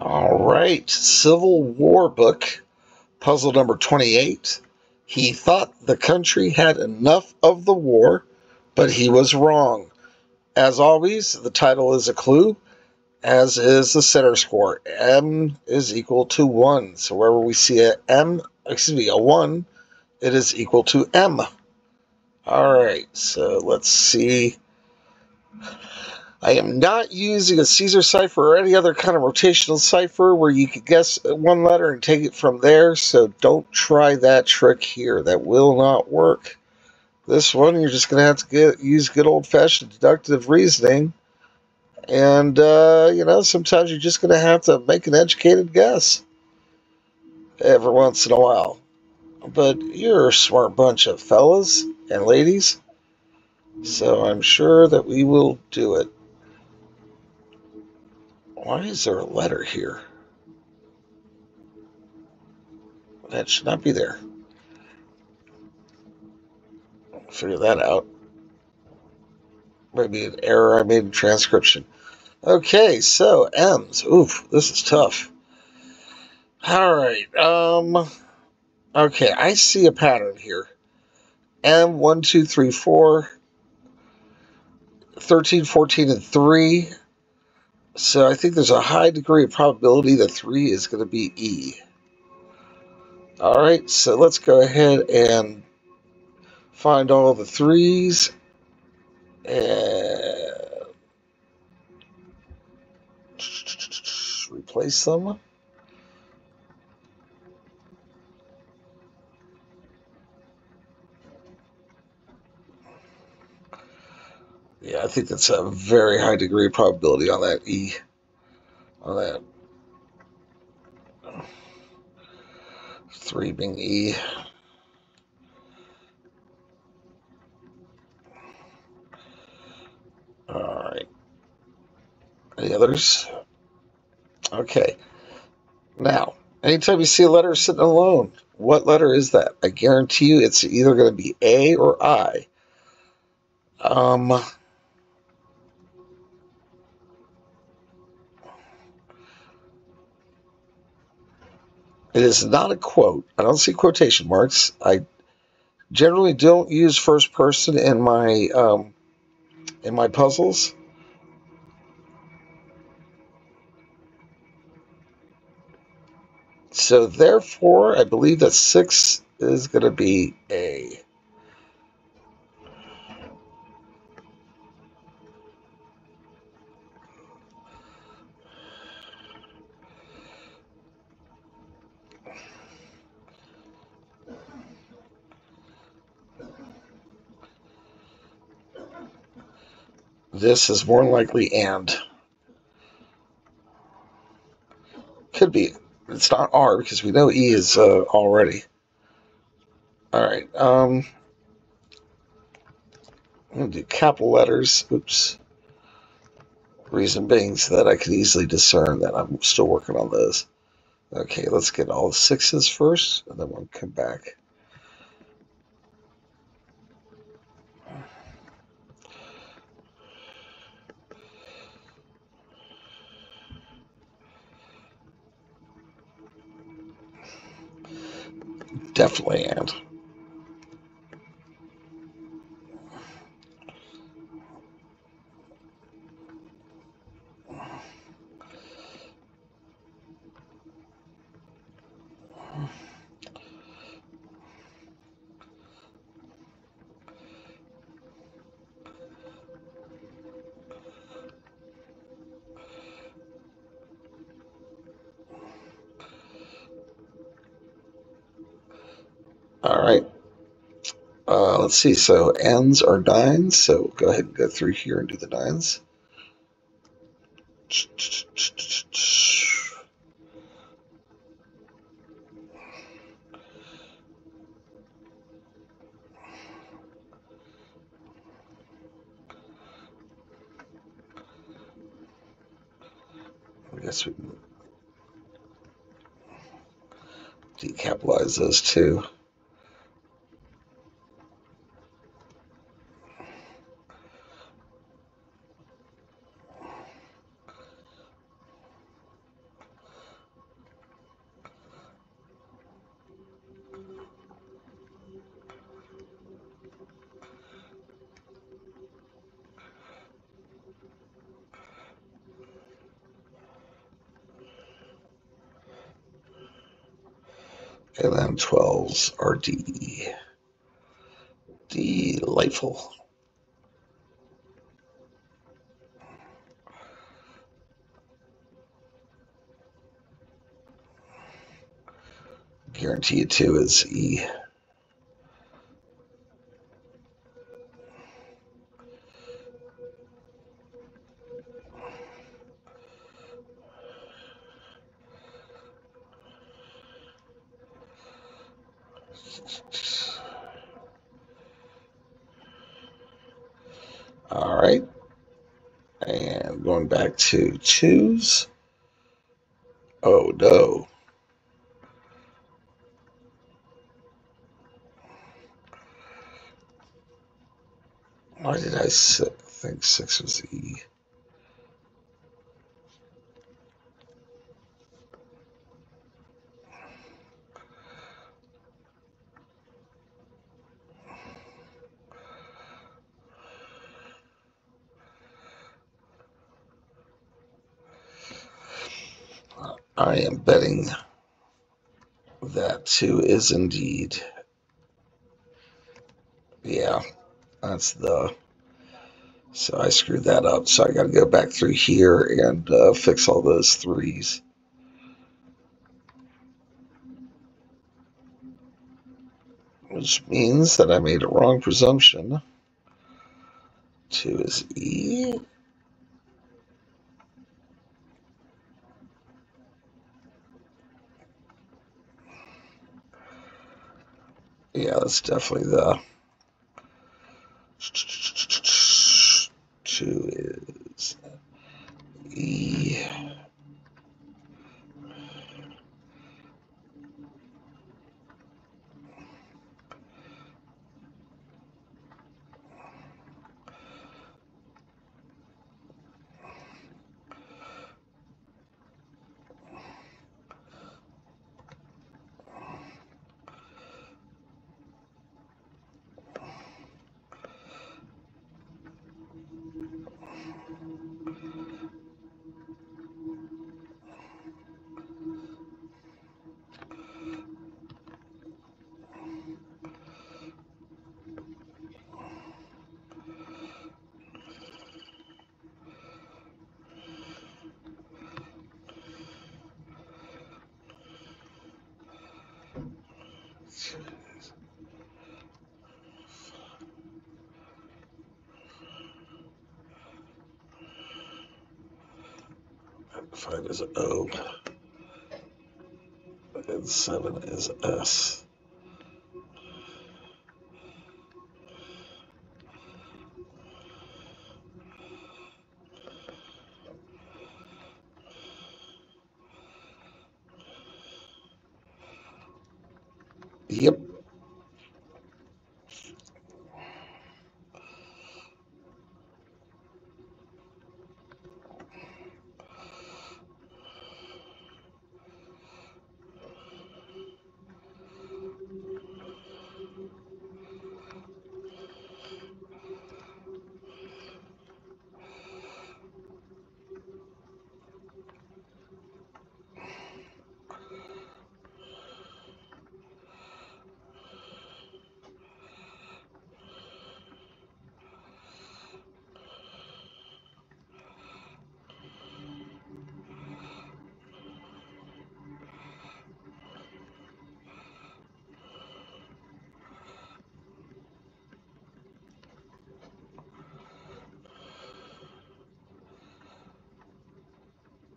All right, Civil War book, puzzle number 28. He thought the country had enough of the war, but he was wrong. As always, the title is a clue, as is the center score. M is equal to 1. So wherever we see a M, excuse me, a 1, it is equal to M. All right, so let's see I am not using a Caesar cipher or any other kind of rotational cipher where you could guess one letter and take it from there, so don't try that trick here. That will not work. This one, you're just going to have to get, use good old-fashioned deductive reasoning. And, uh, you know, sometimes you're just going to have to make an educated guess every once in a while. But you're a smart bunch of fellas and ladies, so I'm sure that we will do it. Why is there a letter here? That should not be there. Figure that out. Maybe an error I made in transcription. Okay, so M's. Oof, this is tough. All right. Um. Okay, I see a pattern here. M one two three four. 13, 14, and 3. So I think there's a high degree of probability that 3 is going to be E. All right, so let's go ahead and find all the 3s. And replace them. Yeah, I think that's a very high degree of probability on that E. On that. Three being E. All right. Any others? Okay. Now, anytime you see a letter sitting alone, what letter is that? I guarantee you it's either going to be A or I. Um, It is not a quote. I don't see quotation marks. I generally don't use first person in my um, in my puzzles. So therefore, I believe that six is going to be A. This is more likely and. Could be. It's not R because we know E is uh, already. All right. Um, I'm going to do capital letters. Oops. Reason being so that I can easily discern that I'm still working on those. Okay, let's get all the sixes first, and then we'll come back. Definitely and. All right. Uh, let's see. So ends are nines. So go ahead and go through here and do the nines. I guess we can decapitalize those two. And then 12s are D. Delightful. Guarantee you two is E. All right. And going back to twos. Oh no. Why did I think six was E? I am betting that two is indeed. Yeah, that's the. So I screwed that up. So I got to go back through here and uh, fix all those threes. Which means that I made a wrong presumption. Two is E. Yeah, that's definitely the two is E. Five is O. And seven is S.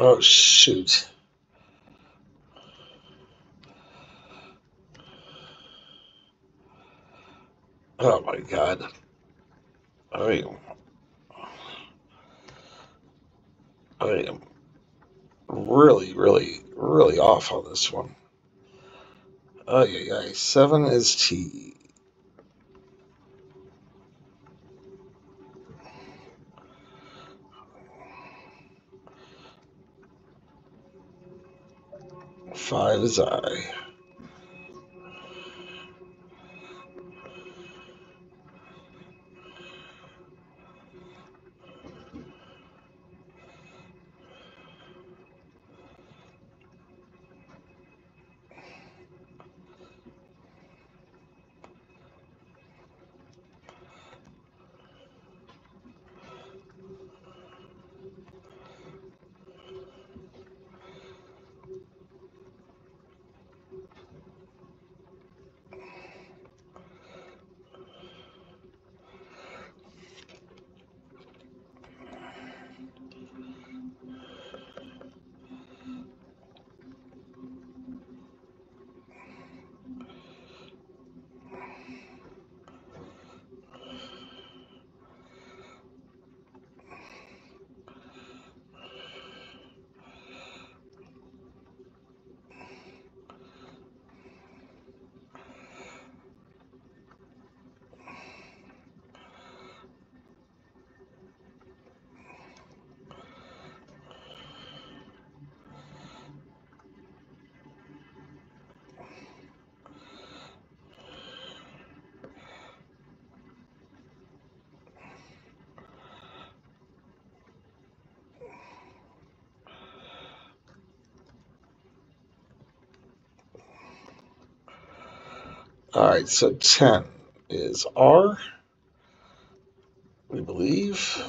Oh, shoot. Oh my god. I am, I am really, really, really off on this one. Oh yeah, yeah. Seven is T. Five is I. All right, so 10 is R, we believe.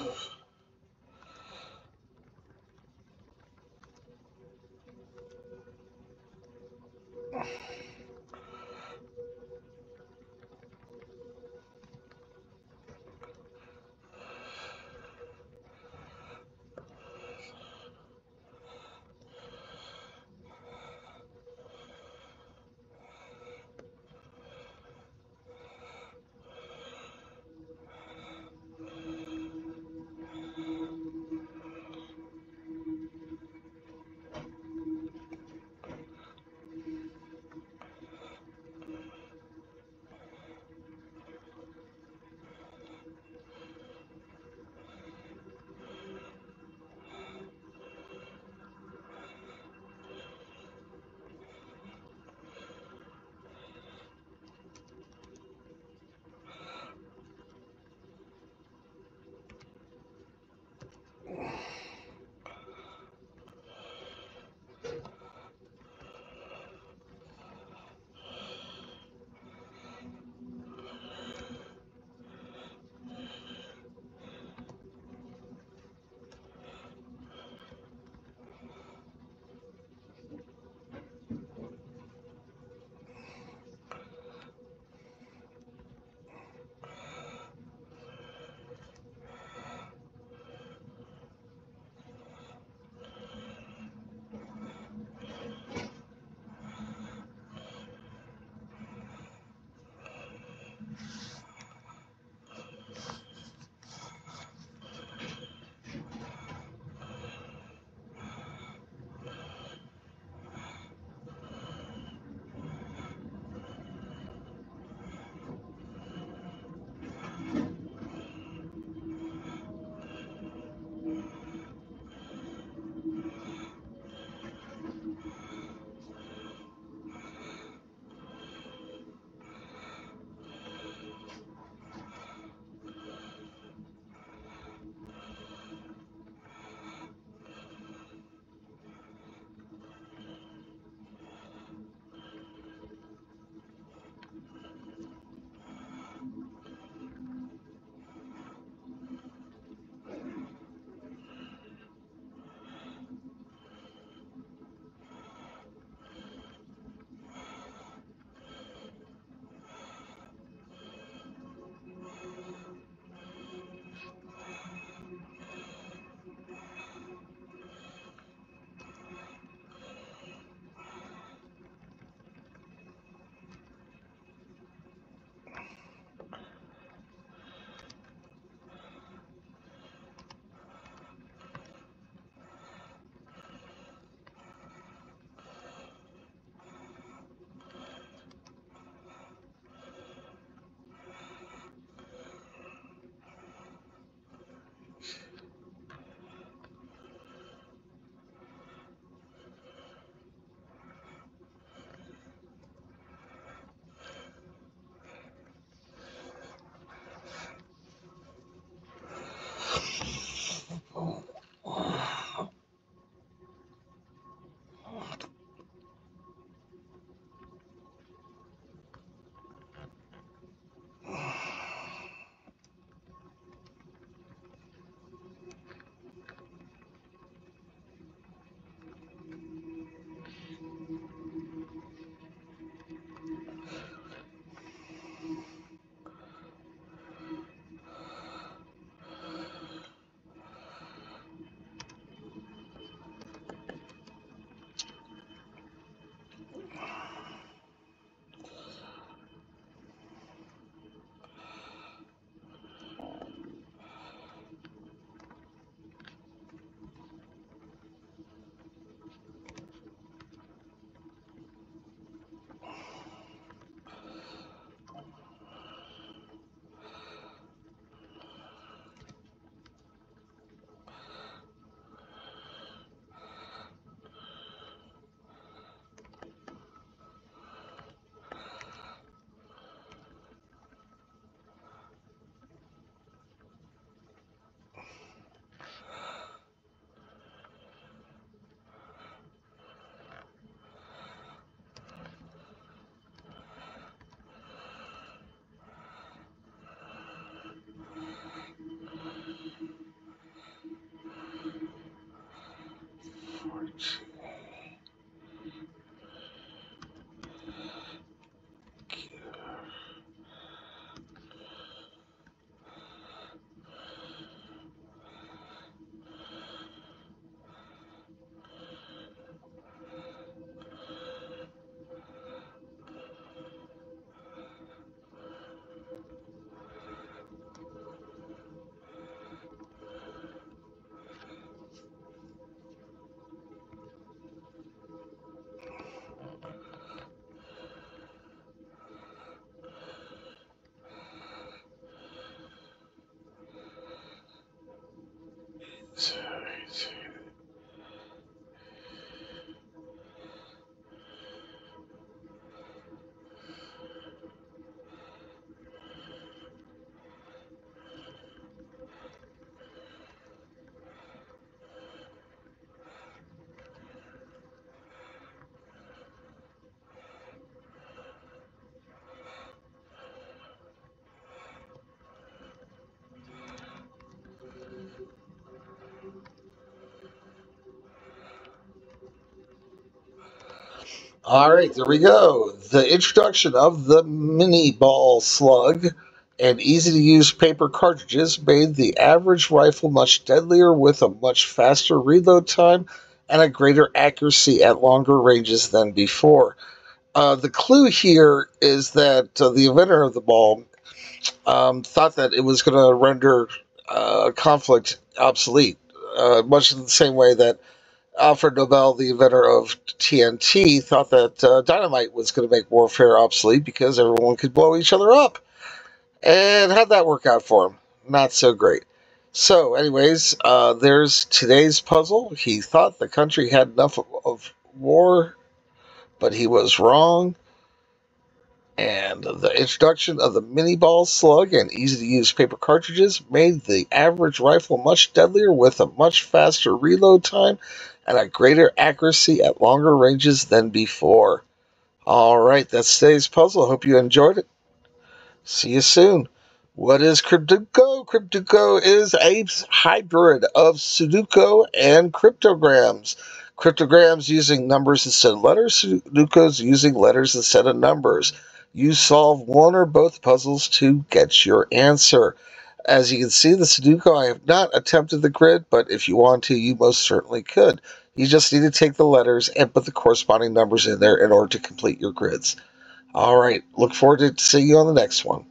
All right, there we go. The introduction of the Minié ball slug and easy to use paper cartridges made the average rifle much deadlier with a much faster reload time and a greater accuracy at longer ranges than before. Uh, the clue here is that uh, the inventor of the ball um, thought that it was going to render uh, conflict obsolete, uh, much in the same way that Alfred Nobel, the inventor of TNT, thought that uh, dynamite was going to make warfare obsolete because everyone could blow each other up. And how'd that work out for him? Not so great. So, anyways, uh, there's today's puzzle. He thought the country had enough of, of war, but he was wrong. And the introduction of the Minié ball slug and easy to use paper cartridges made the average rifle much deadlier with a much faster reload time and a greater accuracy at longer ranges than before. All right, that's today's puzzle. Hope you enjoyed it. See you soon. What is Crypdoku? Crypdoku is a hybrid of Sudoku and cryptograms. Cryptograms using numbers instead of letters, Sudokus using letters instead of numbers. You solve one or both puzzles to get your answer. As you can see, the Sudoku, I have not attempted the grid, but if you want to, you most certainly could. You just need to take the letters and put the corresponding numbers in there in order to complete your grids. All right, look forward to seeing you on the next one.